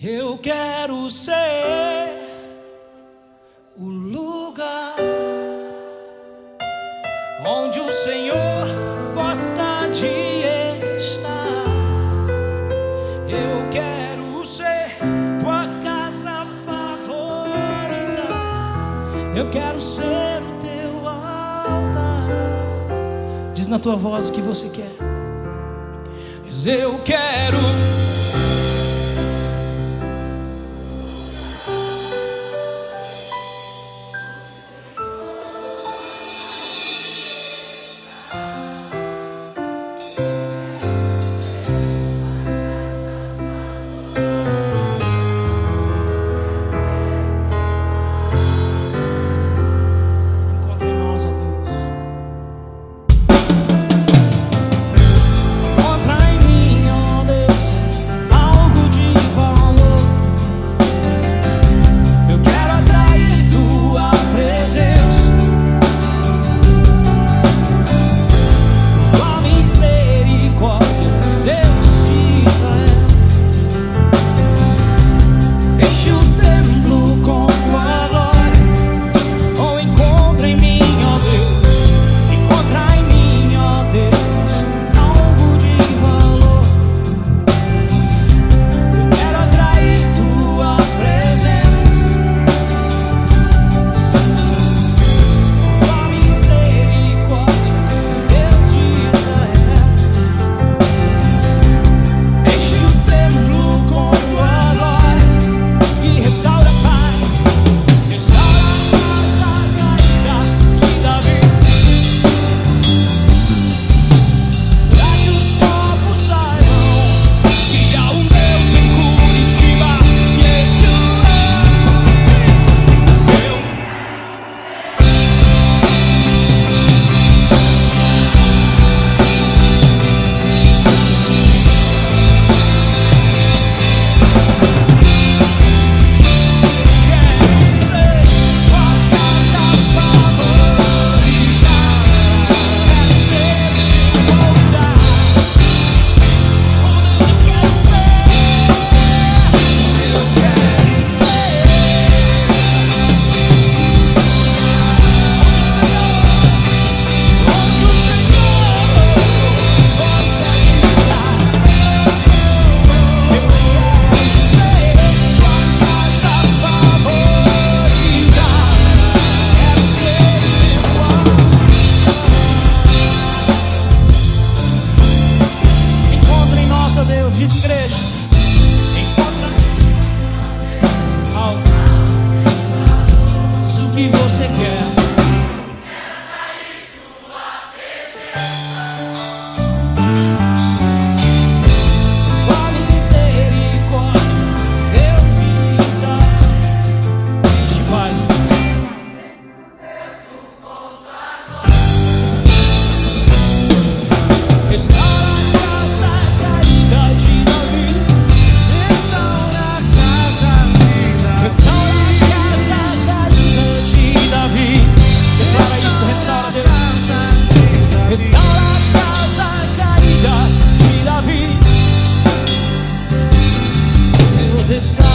Eu quero ser o lugar onde o Senhor gosta de estar. Eu quero ser tua casa favorita. Eu quero ser o teu altar. Diz na tua voz o que você quer. Diz eu quero que você. this song.